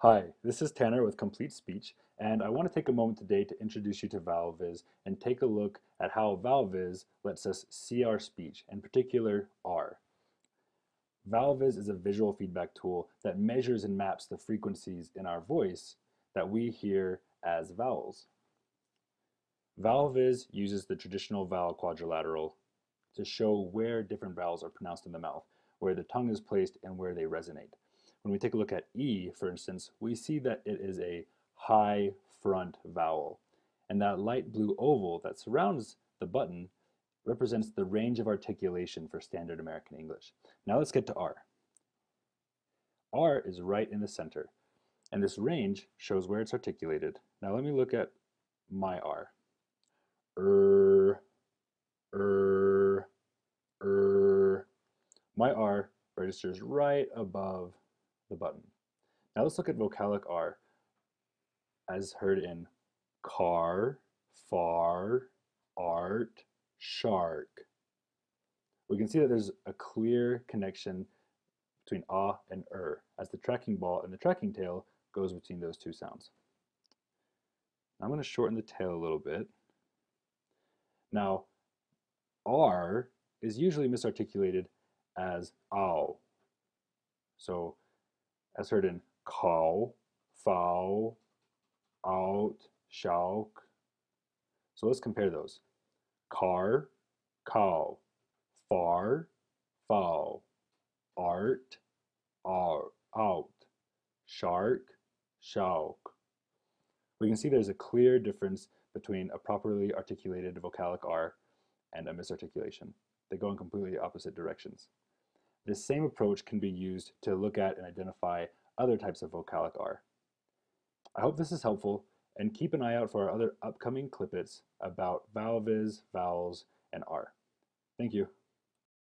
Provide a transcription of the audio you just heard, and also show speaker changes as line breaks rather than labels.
Hi, this is Tanner with Complete Speech, and I want to take a moment today to introduce you to VowelViz and take a look at how VowelViz lets us see our speech, in particular R. VowelViz is a visual feedback tool that measures and maps the frequencies in our voice that we hear as vowels. VowelViz uses the traditional vowel quadrilateral to show where different vowels are pronounced in the mouth, where the tongue is placed and where they resonate. When we take a look at E, for instance, we see that it is a high front vowel. And that light blue oval that surrounds the button represents the range of articulation for standard American English. Now let's get to R. R is right in the center, and this range shows where it's articulated. Now let me look at my R. Er, er, er. My R registers right above the button. Now let's look at vocalic R as heard in car, far, art, shark. We can see that there's a clear connection between ah and er as the tracking ball and the tracking tail goes between those two sounds. I'm going to shorten the tail a little bit. Now, R is usually misarticulated as ow. So as heard in cow, foul, out, shalk. So let's compare those. Car, cow, far, foul, art, out, out, shark, shalk. We can see there's a clear difference between a properly articulated vocalic R and a misarticulation. They go in completely opposite directions. This same approach can be used to look at and identify other types of vocalic R. I hope this is helpful and keep an eye out for our other upcoming clippets about VowelViz, vowels, and R. Thank you.